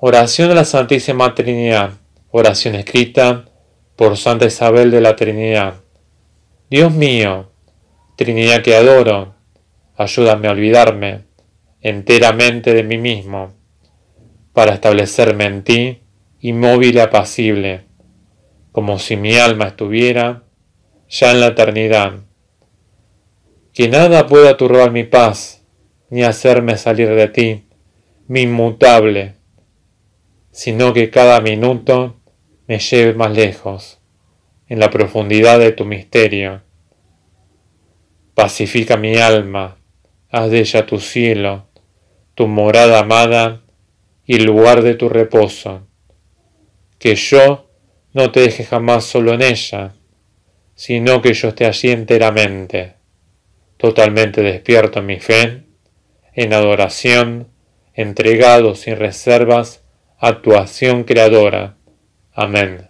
Oración de la Santísima Trinidad. Oración escrita por Santa Isabel de la Trinidad. Dios mío, Trinidad que adoro, ayúdame a olvidarme enteramente de mí mismo, para establecerme en ti inmóvil y apacible, como si mi alma estuviera ya en la eternidad. Que nada pueda turbar mi paz, ni hacerme salir de ti, mi inmutable, sino que cada minuto me lleve más lejos, en la profundidad de tu misterio. Pacifica mi alma, haz de ella tu cielo, tu morada amada y lugar de tu reposo. Que yo no te deje jamás solo en ella, sino que yo esté allí enteramente, totalmente despierto en mi fe, en adoración, entregado sin reservas actuación creadora. Amén.